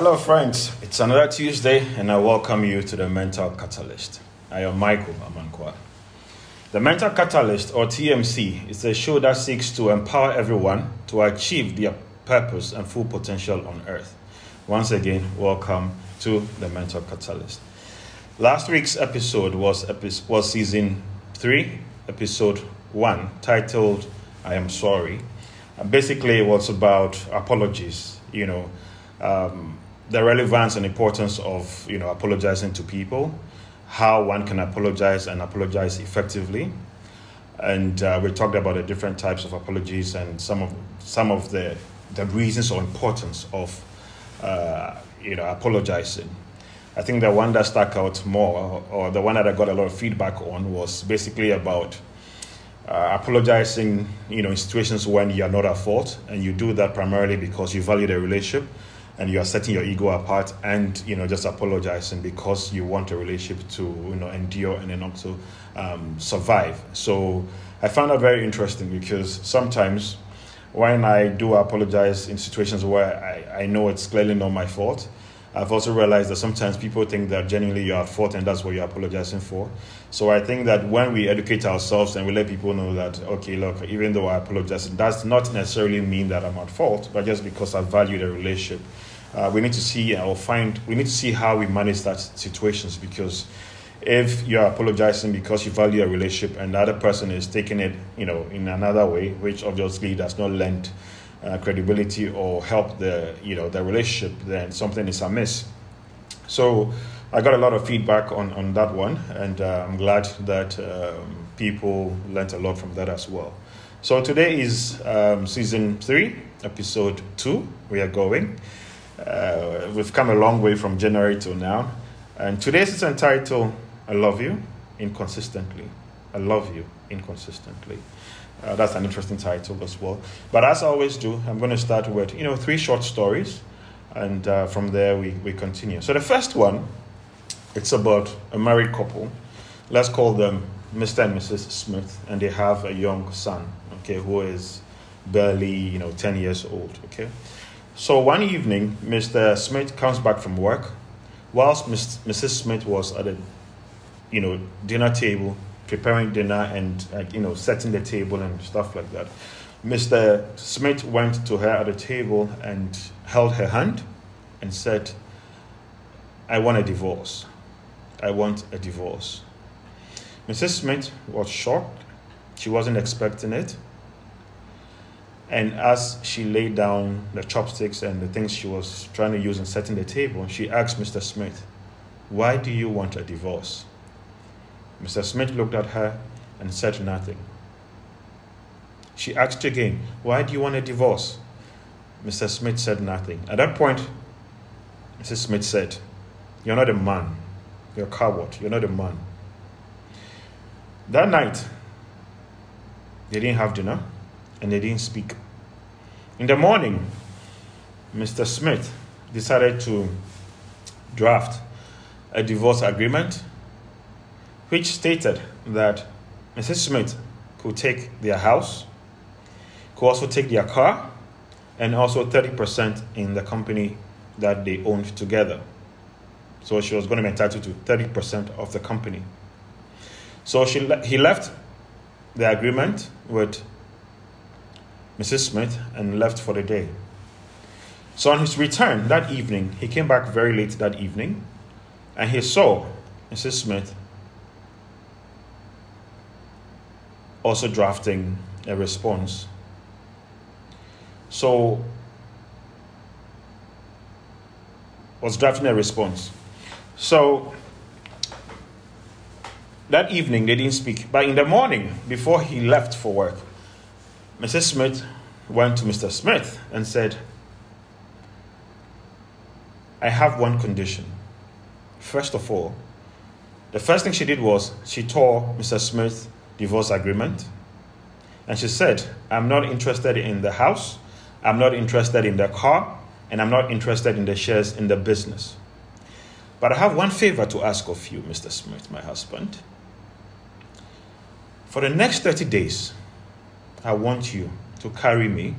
Hello, friends. It's another Tuesday, and I welcome you to the Mental Catalyst. I am Michael Amankwa. The Mental Catalyst, or TMC, is a show that seeks to empower everyone to achieve their purpose and full potential on earth. Once again, welcome to the Mental Catalyst. Last week's episode was, episode, was season 3, episode 1, titled I Am Sorry. And basically, it was about apologies, you know, um, the relevance and importance of, you know, apologizing to people, how one can apologize and apologize effectively. And uh, we talked about the different types of apologies and some of, some of the, the reasons or importance of, uh, you know, apologizing. I think the one that stuck out more, or the one that I got a lot of feedback on, was basically about uh, apologizing, you know, in situations when you are not at fault, and you do that primarily because you value the relationship, and you are setting your ego apart, and you know, just apologizing because you want a relationship to, you know, endure and then also um, survive. So I found that very interesting because sometimes when I do apologize in situations where I, I know it's clearly not my fault, I've also realized that sometimes people think that genuinely you're at fault and that's what you're apologizing for. So I think that when we educate ourselves and we let people know that, okay, look, even though I apologize, it does not necessarily mean that I'm at fault, but just because I value the relationship. Uh, we need to see or find, we need to see how we manage that situations because if you're apologizing because you value a relationship and the other person is taking it, you know, in another way, which obviously does not lend uh, credibility or help the you know the relationship, then something is amiss. So I got a lot of feedback on, on that one, and uh, I'm glad that um, people learned a lot from that as well. So today is um, season three, episode two. We are going. Uh, we've come a long way from January till now, and today's is entitled "I Love You Inconsistently." I love you inconsistently. Uh, that's an interesting title as well. But as I always do, I'm going to start with you know three short stories, and uh, from there we, we continue. So the first one, it's about a married couple. Let's call them Mr. and Mrs. Smith, and they have a young son, okay, who is barely you know 10 years old, okay. So one evening, Mr. Smith comes back from work, whilst Mrs. Smith was at a you know dinner table preparing dinner and uh, you know setting the table and stuff like that. Mr. Smith went to her at the table and held her hand and said, "I want a divorce. I want a divorce." Mrs. Smith was shocked. She wasn't expecting it. And as she laid down the chopsticks and the things she was trying to use in setting the table, she asked Mr. Smith, Why do you want a divorce? Mr. Smith looked at her and said nothing. She asked again, Why do you want a divorce? Mr. Smith said nothing. At that point, Mrs. Smith said, You're not a man. You're a coward. You're not a man. That night, they didn't have dinner and they didn't speak. In the morning, Mr. Smith decided to draft a divorce agreement which stated that Mrs. Smith could take their house, could also take their car, and also 30% in the company that they owned together. So she was going to be entitled to 30% of the company. So she he left the agreement with Mrs. Smith and left for the day. So on his return that evening, he came back very late that evening and he saw Mrs. Smith also drafting a response. So, was drafting a response. So, that evening they didn't speak. But in the morning, before he left for work, Mrs. Smith went to Mr. Smith and said, I have one condition. First of all, the first thing she did was she tore Mr. Smith's divorce agreement. And she said, I'm not interested in the house, I'm not interested in the car, and I'm not interested in the shares in the business. But I have one favor to ask of you, Mr. Smith, my husband. For the next 30 days, I want you to carry me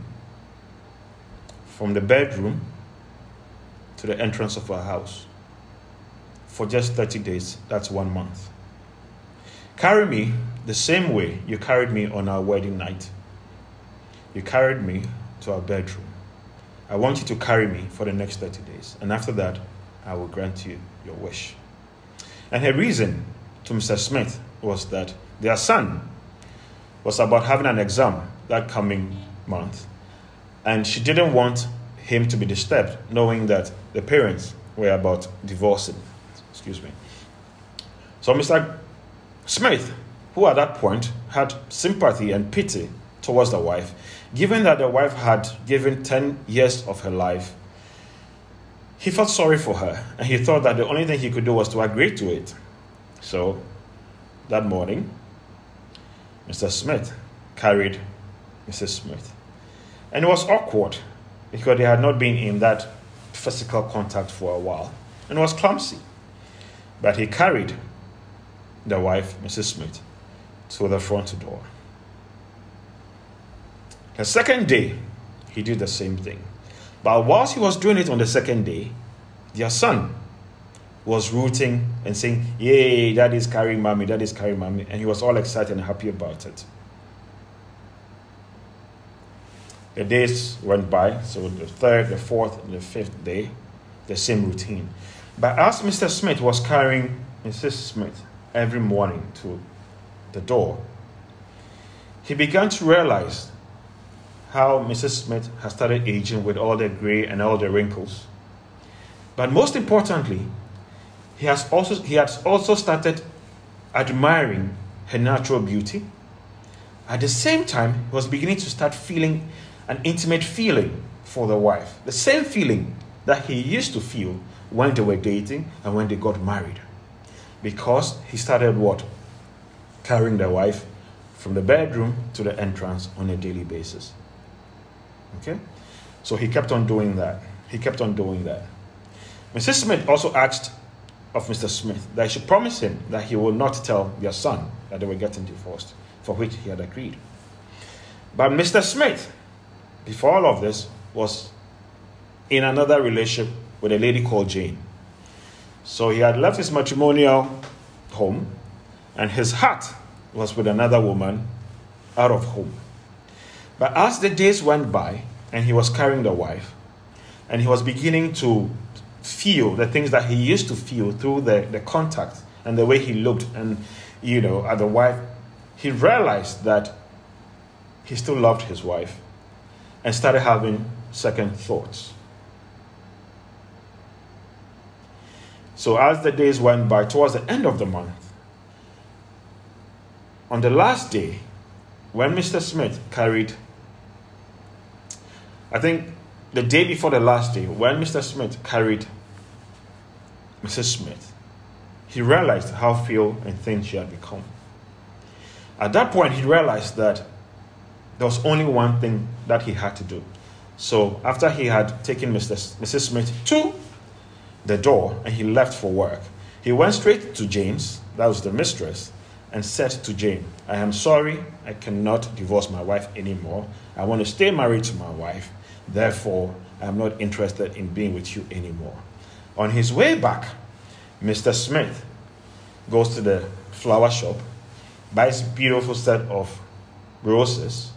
from the bedroom to the entrance of our house for just 30 days. That's one month. Carry me the same way you carried me on our wedding night. You carried me to our bedroom. I want you to carry me for the next 30 days. And after that, I will grant you your wish. And her reason to Mr. Smith was that their son was about having an exam that coming month. And she didn't want him to be disturbed, knowing that the parents were about divorcing. Excuse me. So Mr. Smith, who at that point had sympathy and pity towards the wife, given that the wife had given 10 years of her life, he felt sorry for her and he thought that the only thing he could do was to agree to it. So that morning, Mr. Smith carried Mrs. Smith. And it was awkward because they had not been in that physical contact for a while and was clumsy. But he carried the wife, Mrs. Smith, to the front door. The second day, he did the same thing. But whilst he was doing it on the second day, their son was rooting and saying, Yay, that is carrying mommy, that is carrying mommy. And he was all excited and happy about it. The days went by, so the third, the fourth, and the fifth day, the same routine. But as Mr. Smith was carrying Mrs. Smith every morning to the door, he began to realize how Mrs. Smith has started aging with all the gray and all the wrinkles. But most importantly, he has also he has also started admiring her natural beauty. At the same time, he was beginning to start feeling an intimate feeling for the wife. The same feeling that he used to feel when they were dating and when they got married. Because he started what? Carrying the wife from the bedroom to the entrance on a daily basis. Okay? So he kept on doing that. He kept on doing that. Mrs. Smith also asked of Mr. Smith that he should promise him that he will not tell their son that they were getting divorced, for which he had agreed. But Mr. Smith, before all of this, was in another relationship with a lady called Jane. So he had left his matrimonial home, and his heart was with another woman out of home. But as the days went by, and he was carrying the wife, and he was beginning to feel the things that he used to feel through the, the contact and the way he looked and you know at the wife he realized that he still loved his wife and started having second thoughts. So as the days went by towards the end of the month on the last day when mr smith carried i think the day before the last day, when Mr. Smith carried Mrs. Smith, he realized how frail and thin she had become. At that point, he realized that there was only one thing that he had to do. So, after he had taken Mr. S- Mrs. Smith to the door and he left for work, he went straight to Jane's, that was the mistress, and said to Jane, I am sorry, I cannot divorce my wife anymore. I want to stay married to my wife. Therefore, I am not interested in being with you anymore. On his way back, Mr. Smith goes to the flower shop, buys a beautiful set of roses.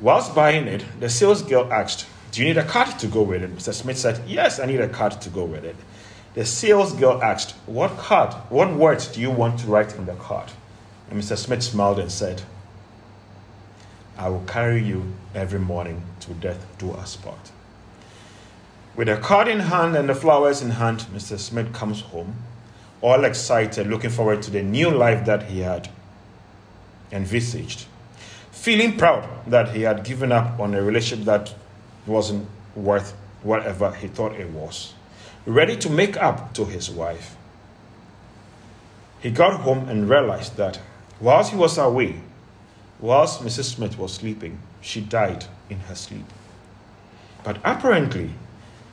Whilst buying it, the sales girl asked, Do you need a card to go with it? Mr. Smith said, Yes, I need a card to go with it. The sales girl asked, What card, what words do you want to write in the card? And Mr. Smith smiled and said, I will carry you every morning to death do us part. With a card in hand and the flowers in hand, Mr. Smith comes home, all excited, looking forward to the new life that he had envisaged. Feeling proud that he had given up on a relationship that wasn't worth whatever he thought it was. Ready to make up to his wife. He got home and realized that whilst he was away, whilst Mrs. Smith was sleeping, she died in her sleep. But apparently,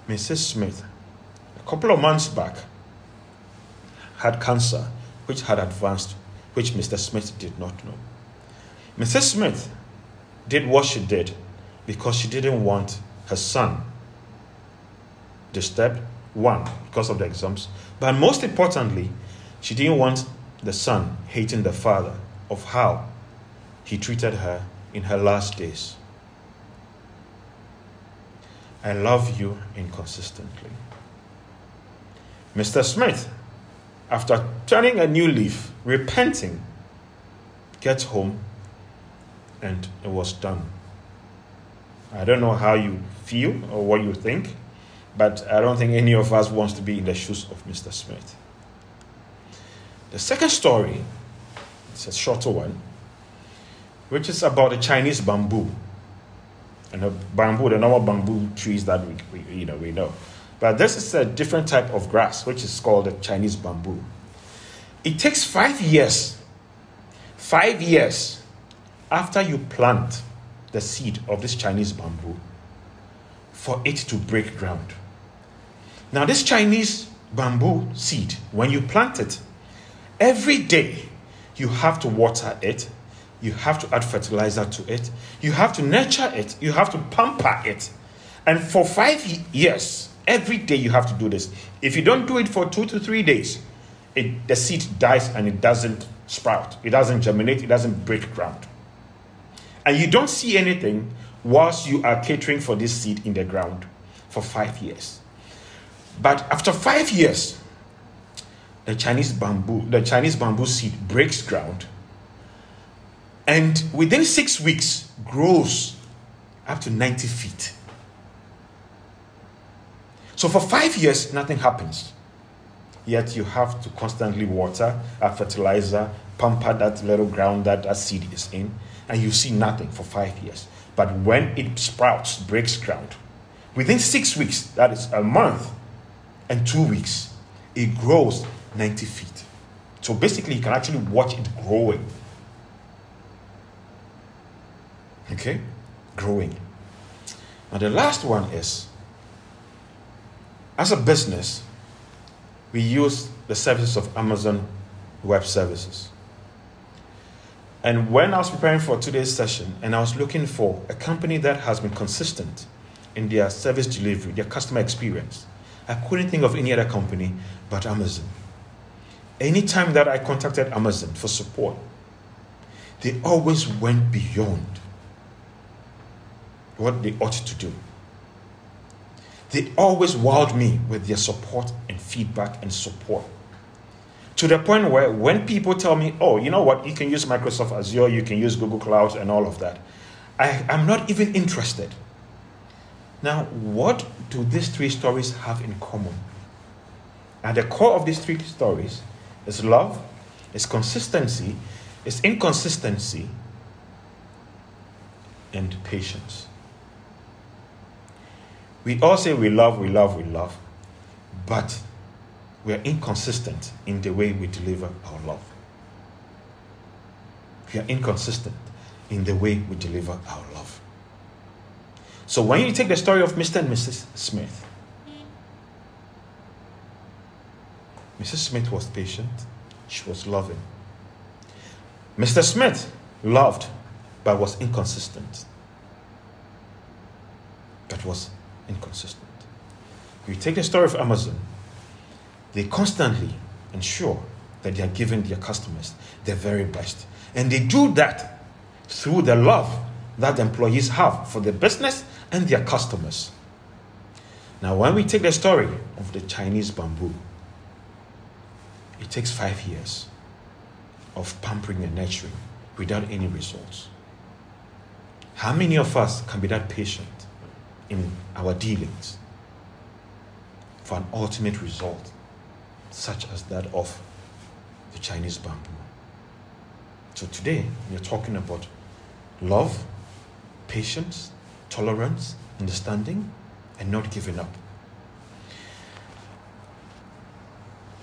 Mrs. Smith, a couple of months back, had cancer which had advanced, which Mr. Smith did not know. Mrs. Smith did what she did because she didn't want her son, disturbed, one, because of the exams, but most importantly, she didn't want the son hating the father of how he treated her in her last days. I love you inconsistently. Mr. Smith, after turning a new leaf, repenting, gets home and it was done. I don't know how you feel or what you think, but I don't think any of us wants to be in the shoes of Mr. Smith. The second story, it's a shorter one, which is about the Chinese bamboo. And the bamboo, the normal bamboo trees that we, we, you know, we know. But this is a different type of grass, which is called the Chinese bamboo. It takes five years, five years after you plant the seed of this Chinese bamboo for it to break ground. Now, this Chinese bamboo seed, when you plant it, every day you have to water it, you have to add fertilizer to it, you have to nurture it, you have to pamper it. And for five years, every day you have to do this. If you don't do it for two to three days, it, the seed dies and it doesn't sprout, it doesn't germinate, it doesn't break ground. And you don't see anything whilst you are catering for this seed in the ground for five years. But after five years, the Chinese bamboo, the Chinese bamboo seed breaks ground and within six weeks grows up to 90 feet. So for five years, nothing happens. Yet you have to constantly water, add fertilizer, pamper that little ground that that seed is in, and you see nothing for five years. But when it sprouts, breaks ground, within six weeks, that is a month and two weeks, it grows 90 feet. So basically, you can actually watch it growing. Okay? Growing. And the last one is as a business, we use the services of Amazon Web Services. And when I was preparing for today's session and I was looking for a company that has been consistent in their service delivery, their customer experience, I couldn't think of any other company but Amazon. Anytime that I contacted Amazon for support, they always went beyond what they ought to do. They always wowed me with their support and feedback and support. To the point where when people tell me, oh, you know what, you can use Microsoft Azure, you can use Google Cloud, and all of that, I, I'm not even interested. Now, what do these three stories have in common? At the core of these three stories is love, is consistency, is inconsistency, and patience. We all say we love, we love, we love, but we are inconsistent in the way we deliver our love. We are inconsistent in the way we deliver our love. So when you take the story of Mr. and Mrs. Smith, Mrs. Smith was patient, she was loving. Mr. Smith loved but was inconsistent. But was inconsistent. You take the story of Amazon, they constantly ensure that they are giving their customers their very best. And they do that through the love that employees have for the business and their customers. Now, when we take the story of the Chinese bamboo, it takes five years of pampering and nurturing without any results. How many of us can be that patient in our dealings for an ultimate result, such as that of the Chinese bamboo. So today, we're talking about love, patience, tolerance, understanding, and not giving up.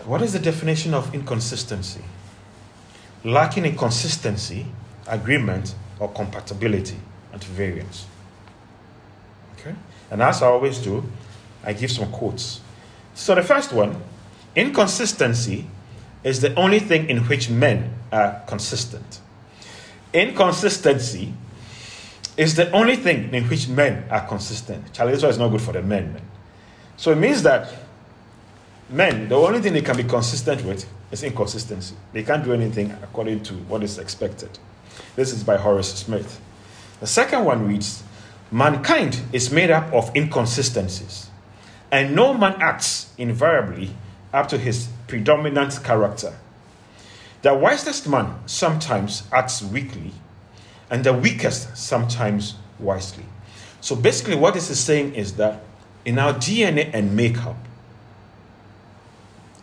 What is the definition of inconsistency? Lacking in consistency, agreement, or compatibility and variance. And as I always do, I give some quotes. So the first one inconsistency is the only thing in which men are consistent. Inconsistency is the only thing in which men are consistent. Charlie, this is not good for the men, man. So it means that men, the only thing they can be consistent with is inconsistency. They can't do anything according to what is expected. This is by Horace Smith. The second one reads Mankind is made up of inconsistencies, and no man acts invariably up to his predominant character. The wisest man sometimes acts weakly, and the weakest sometimes wisely. So basically, what this is saying is that in our DNA and makeup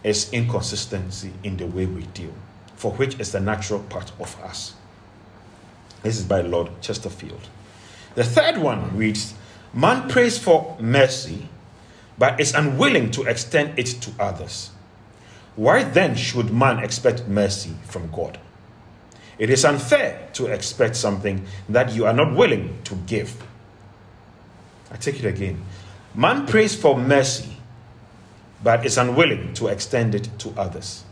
is inconsistency in the way we deal, for which is the natural part of us. This is by Lord Chesterfield. The third one reads Man prays for mercy, but is unwilling to extend it to others. Why then should man expect mercy from God? It is unfair to expect something that you are not willing to give. I take it again. Man prays for mercy, but is unwilling to extend it to others.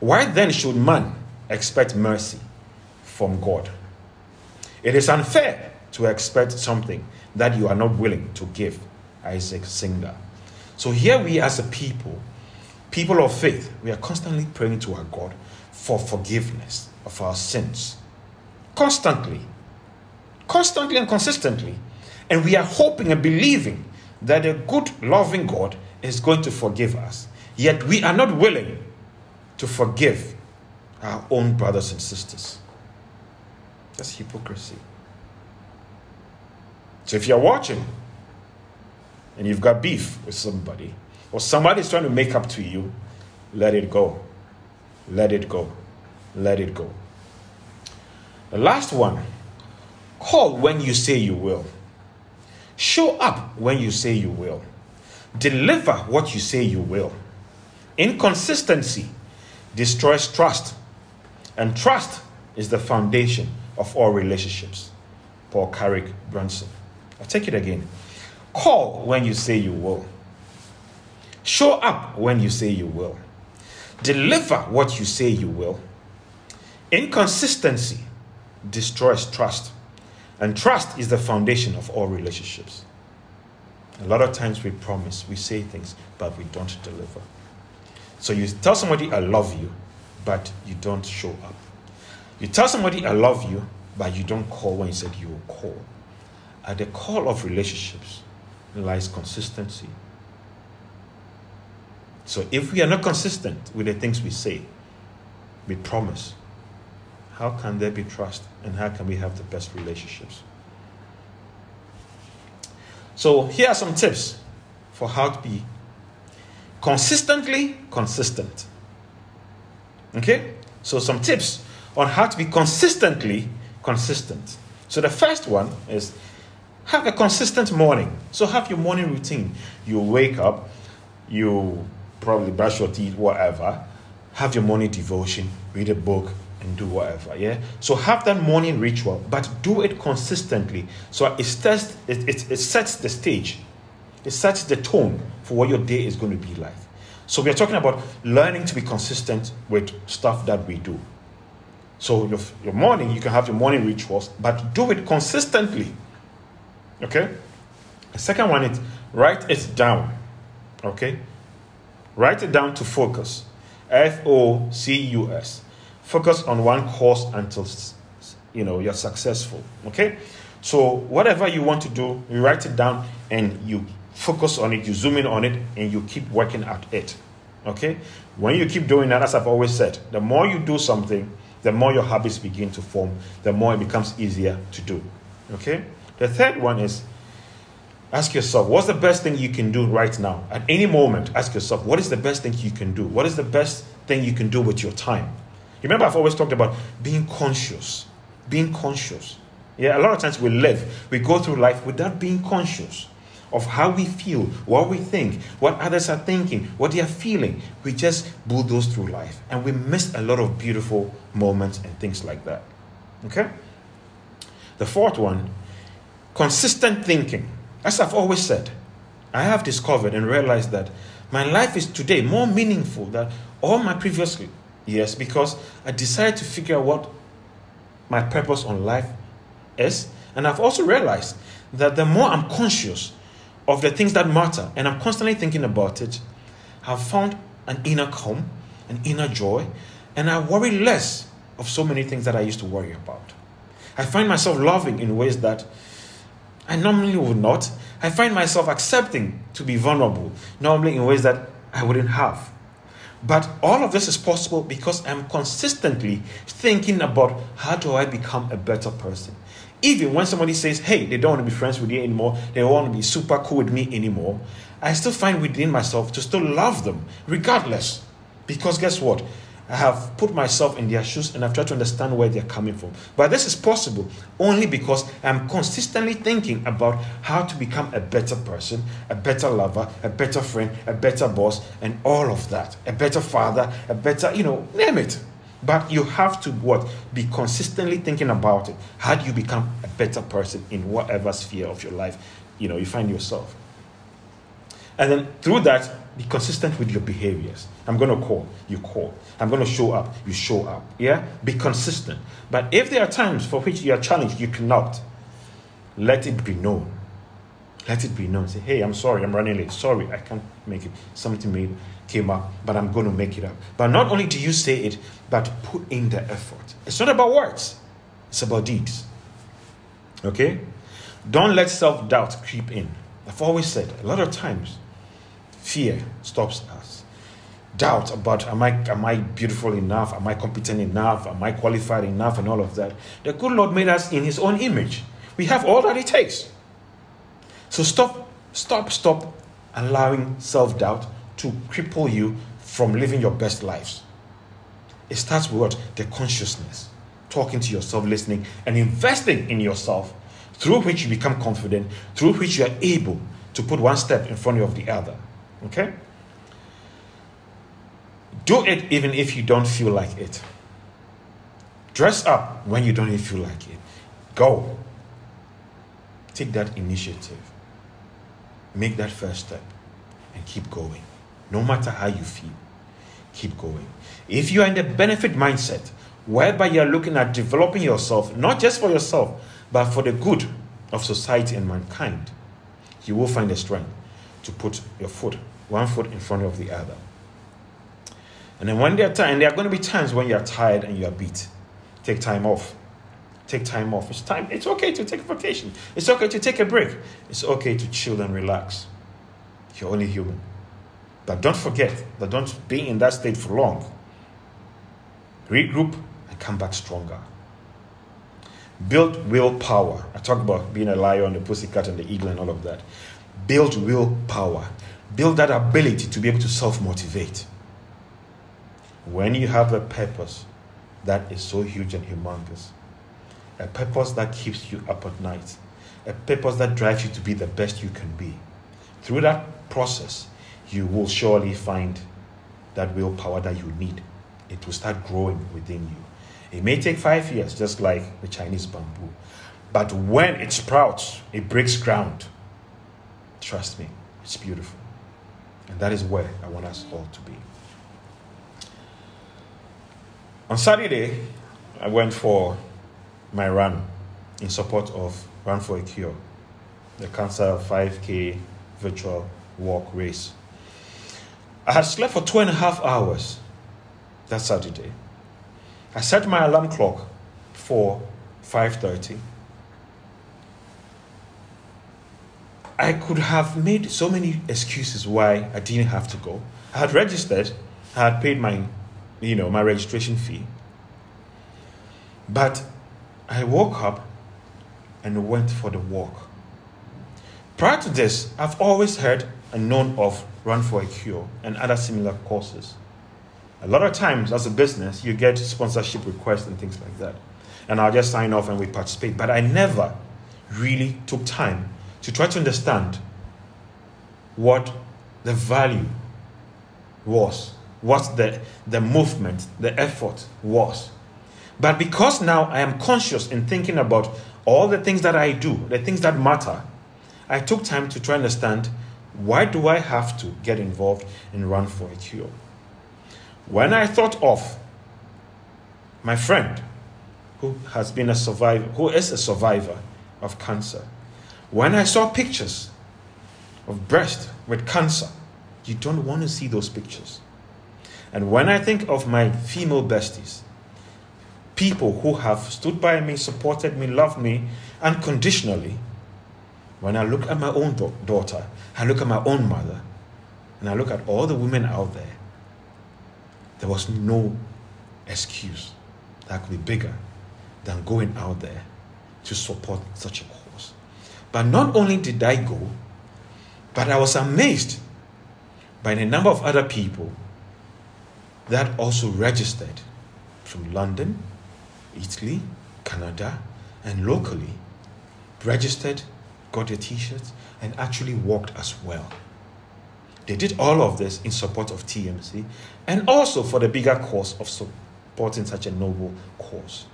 Why then should man expect mercy from God? It is unfair to expect something that you are not willing to give. Isaac Singer. So here we as a people, people of faith, we are constantly praying to our God for forgiveness of our sins. Constantly. Constantly and consistently. And we are hoping and believing that a good, loving God is going to forgive us. Yet we are not willing to forgive our own brothers and sisters. That's hypocrisy. So if you're watching and you've got beef with somebody, or somebody's trying to make up to you, let it go. Let it go. Let it go. The last one call when you say you will. Show up when you say you will. Deliver what you say you will. Inconsistency destroys trust, and trust is the foundation of all relationships. Paul Carrick Brunson. I'll take it again. Call when you say you will. Show up when you say you will. Deliver what you say you will. Inconsistency destroys trust. And trust is the foundation of all relationships. A lot of times we promise, we say things, but we don't deliver. So you tell somebody, I love you, but you don't show up. You tell somebody, I love you, but you don't call when you said you will call. At the core of relationships lies consistency. So if we are not consistent with the things we say, we promise, how can there be trust and how can we have the best relationships? So, here are some tips for how to be consistently consistent. Okay? So, some tips on how to be consistently consistent. So, the first one is have a consistent morning. So, have your morning routine. You wake up, you probably brush your teeth, whatever, have your morning devotion, read a book, and do whatever. Yeah. So have that morning ritual, but do it consistently. So it sets it, it, it sets the stage. It sets the tone for what your day is going to be like. So we are talking about learning to be consistent with stuff that we do. So your, your morning, you can have your morning rituals, but do it consistently. Okay? The second one is write it down. Okay? Write it down to focus. F O C U S focus on one course until you know you're successful okay so whatever you want to do you write it down and you focus on it you zoom in on it and you keep working at it okay when you keep doing that as i've always said the more you do something the more your habits begin to form the more it becomes easier to do. Okay? The third one is ask yourself what's the best thing you can do right now? At any moment ask yourself what is the best thing you can do? What is the best thing you can do with your time? Remember, I've always talked about being conscious. Being conscious. Yeah, a lot of times we live, we go through life without being conscious of how we feel, what we think, what others are thinking, what they are feeling. We just bulldoze through life and we miss a lot of beautiful moments and things like that. Okay? The fourth one, consistent thinking. As I've always said, I have discovered and realized that my life is today more meaningful than all my previous years because I decided to figure out what my purpose on life is. And I've also realized that the more I'm conscious of the things that matter and I'm constantly thinking about it, I've found an inner calm, an inner joy, and I worry less of so many things that I used to worry about. I find myself loving in ways that I normally would not. I find myself accepting to be vulnerable, normally in ways that I wouldn't have. But all of this is possible because I'm consistently thinking about how do I become a better person. Even when somebody says, hey, they don't want to be friends with you anymore, they don't want to be super cool with me anymore, I still find within myself to still love them regardless. Because guess what? I have put myself in their shoes and I've tried to understand where they're coming from. But this is possible only because I'm consistently thinking about how to become a better person, a better lover, a better friend, a better boss, and all of that. A better father, a better, you know, name it. But you have to what? Be consistently thinking about it. How do you become a better person in whatever sphere of your life you know you find yourself? And then through that, be consistent with your behaviors. I'm going to call, you call. I'm going to show up, you show up. Yeah? Be consistent. But if there are times for which you are challenged, you cannot, let it be known. Let it be known. Say, hey, I'm sorry, I'm running late. Sorry, I can't make it. Something made, came up, but I'm going to make it up. But not only do you say it, but put in the effort. It's not about words, it's about deeds. Okay? Don't let self doubt creep in. I've always said, a lot of times, fear stops us doubt about am I am I beautiful enough? Am I competent enough? Am I qualified enough? And all of that. The good Lord made us in His own image. We have all that it takes. So stop, stop, stop allowing self doubt to cripple you from living your best lives. It starts with what? The consciousness, talking to yourself, listening, and investing in yourself, through which you become confident, through which you are able to put one step in front of the other. Okay? Do it even if you don't feel like it. Dress up when you don't even feel like it. Go. Take that initiative. Make that first step and keep going. No matter how you feel, keep going. If you are in the benefit mindset, whereby you are looking at developing yourself, not just for yourself, but for the good of society and mankind, you will find the strength to put your foot, one foot in front of the other. And then when there are times, there are going to be times when you are tired and you are beat. Take time off. Take time off. It's time. It's okay to take a vacation. It's okay to take a break. It's okay to chill and relax. You're only human. But don't forget that don't be in that state for long. Regroup and come back stronger. Build willpower. I talk about being a lion, and the pussycat, and the eagle, and all of that. Build willpower. Build that ability to be able to self motivate. When you have a purpose that is so huge and humongous, a purpose that keeps you up at night, a purpose that drives you to be the best you can be, through that process, you will surely find that willpower that you need. It will start growing within you. It may take five years, just like the Chinese bamboo. But when it sprouts, it breaks ground. Trust me, it's beautiful. And that is where I want us all to be. On Saturday, I went for my run in support of Run for a Cure, the cancer 5K virtual walk race. I had slept for two and a half hours that Saturday. I set my alarm clock for 5:30. I could have made so many excuses why I didn't have to go. I had registered, I had paid my you know, my registration fee. But I woke up and went for the walk. Prior to this, I've always heard and known of Run for a Cure and other similar courses. A lot of times, as a business, you get sponsorship requests and things like that. And I'll just sign off and we participate. But I never really took time to try to understand what the value was what the, the movement, the effort was. But because now I am conscious in thinking about all the things that I do, the things that matter, I took time to try and understand why do I have to get involved in Run for a Cure? When I thought of my friend who has been a survivor, who is a survivor of cancer, when I saw pictures of breast with cancer. You don't want to see those pictures. And when I think of my female besties, people who have stood by me, supported me, loved me unconditionally, when I look at my own da- daughter, I look at my own mother, and I look at all the women out there, there was no excuse that could be bigger than going out there to support such a cause. But not only did I go, but I was amazed by the number of other people that also registered from London, Italy, Canada, and locally, registered, got their t shirts, and actually walked as well. They did all of this in support of TMC and also for the bigger cause of supporting such a noble cause.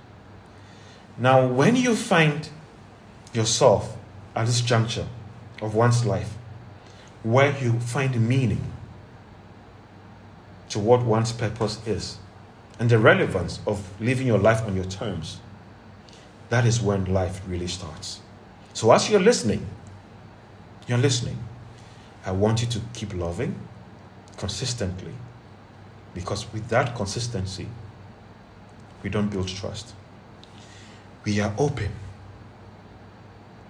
Now, when you find yourself at this juncture of one's life where you find meaning to what one's purpose is and the relevance of living your life on your terms, that is when life really starts. So, as you're listening, you're listening. I want you to keep loving consistently because with that consistency, we don't build trust. We are open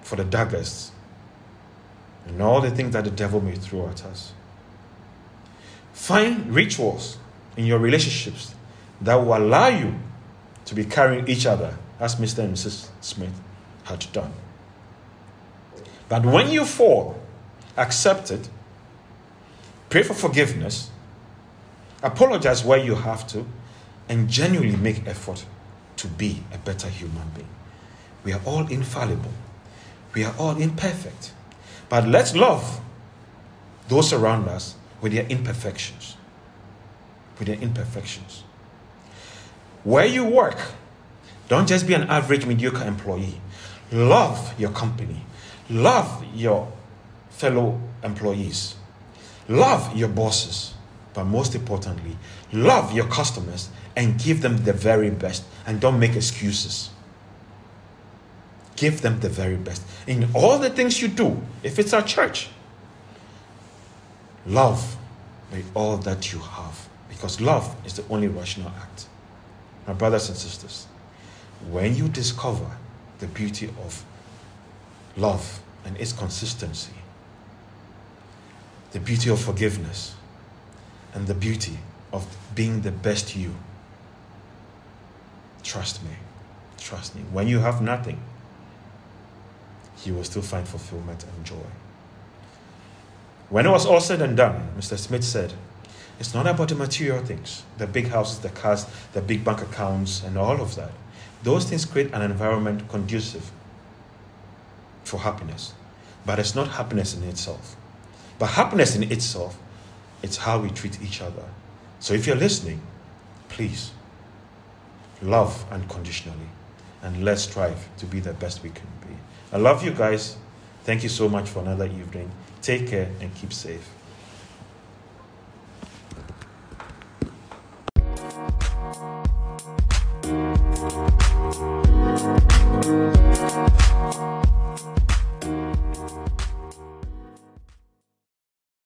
for the daggers and all the things that the devil may throw at us. Find rituals in your relationships that will allow you to be carrying each other, as Mr. and Mrs. Smith had done. But when you fall, accept it, pray for forgiveness, apologize where you have to, and genuinely make effort to be a better human being. We are all infallible. We are all imperfect. But let's love those around us with their imperfections. With their imperfections. Where you work, don't just be an average mediocre employee. Love your company. Love your fellow employees. Love your bosses. But most importantly, love your customers and give them the very best and don't make excuses. Give them the very best. In all the things you do, if it's a church, love with all that you have. Because love is the only rational act. My brothers and sisters, when you discover the beauty of love and its consistency, the beauty of forgiveness, and the beauty of being the best you, trust me, trust me. When you have nothing, you will still find fulfillment and joy. When it was all said and done, Mr. Smith said, it's not about the material things, the big houses, the cars, the big bank accounts, and all of that. Those things create an environment conducive for happiness. But it's not happiness in itself. But happiness in itself, it's how we treat each other. So if you're listening, please love unconditionally and let's strive to be the best we can be. I love you guys. Thank you so much for another evening. Take care and keep safe.